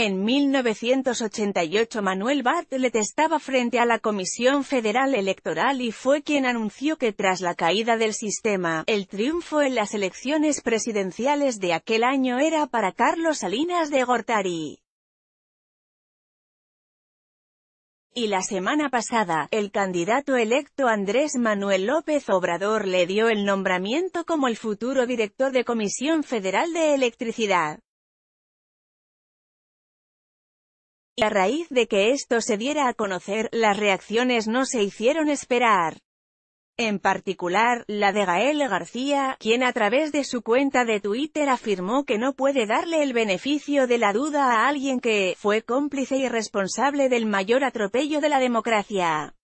En 1988 Manuel Bartlett estaba frente a la Comisión Federal Electoral y fue quien anunció que tras la caída del sistema, el triunfo en las elecciones presidenciales de aquel año era para Carlos Salinas de Gortari. Y la semana pasada, el candidato electo Andrés Manuel López Obrador le dio el nombramiento como el futuro director de Comisión Federal de Electricidad. Y a raíz de que esto se diera a conocer, las reacciones no se hicieron esperar. En particular, la de Gael García, quien a través de su cuenta de Twitter afirmó que no puede darle el beneficio de la duda a alguien que fue cómplice y responsable del mayor atropello de la democracia.